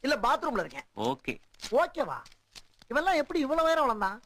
இல்ல பாத்ரூம்ல இருக்கேன். ஓகே ஓகேவா இவெல்லாம் எப்படி இவ்வளவு நேரம் வளர்ந்தான்?